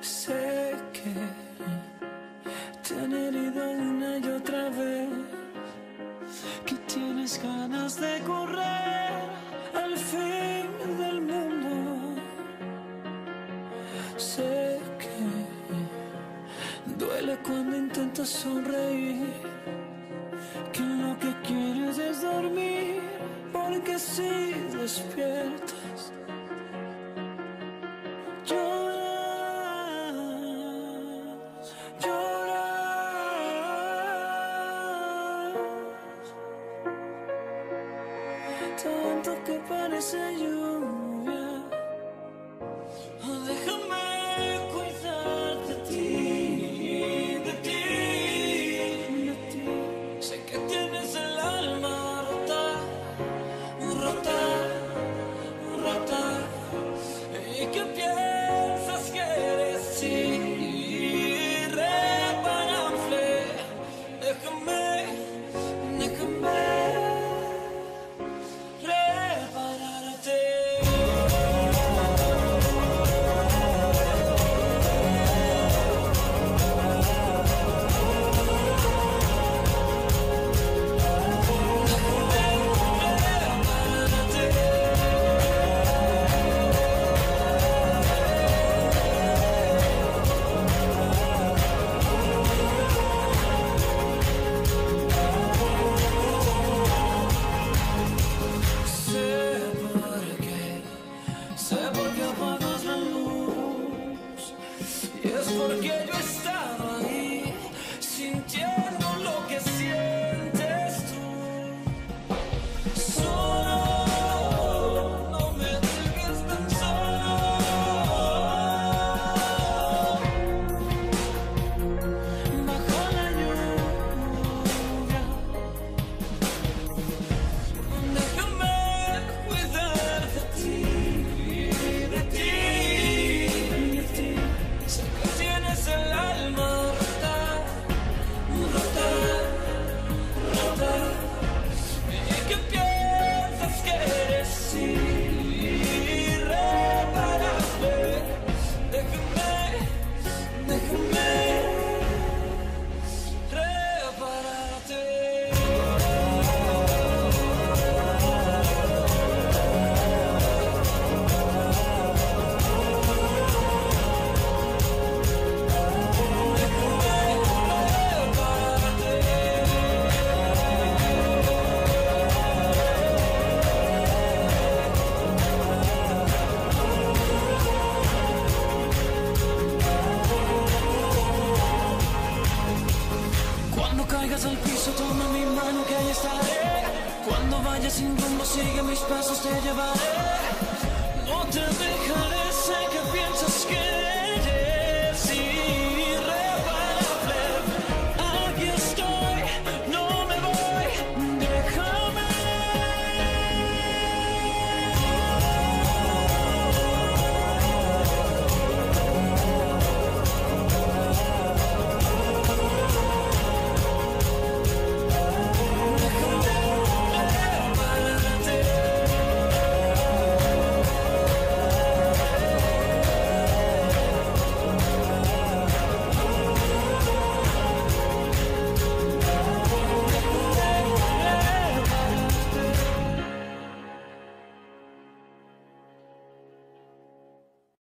Sé que te han herido una y otra vez, que tienes ganas de correr al fin del mundo. Sé que duele cuando intentas sonreír, que lo que quieres es dormir, porque si despiertas. Tanto que parece lluvia. Apagas la luz. Y es porque yo he Zeit ist ein Grund, was sie mich passt, stell dir bei. Rote